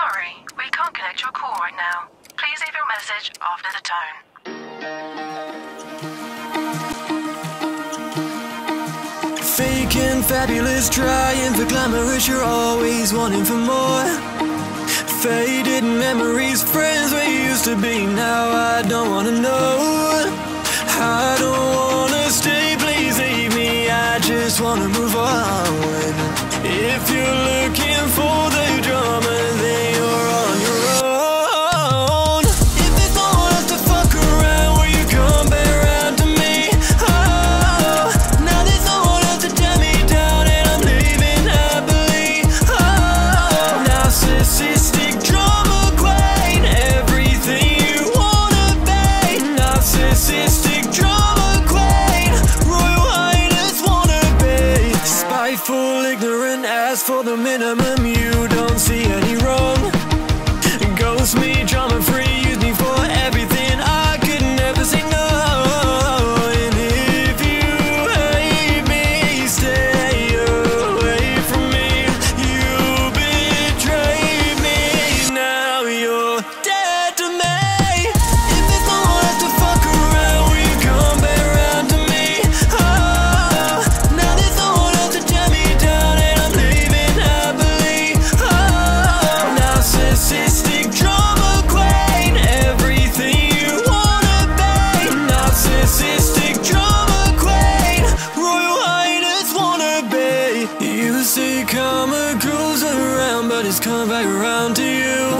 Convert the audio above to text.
Sorry, we can't connect your call right now. Please leave your message after the tone. Fake and fabulous, trying for glamorous, you're always wanting for more. Faded memories, friends we used to be, now I don't wanna know. I don't wanna stay, please leave me, I just wanna move on. If you're looking for the drama, Ignorant, ask for the minimum. You don't see any wrong. Ghost me, You say karma goes around, but it's come back around to you.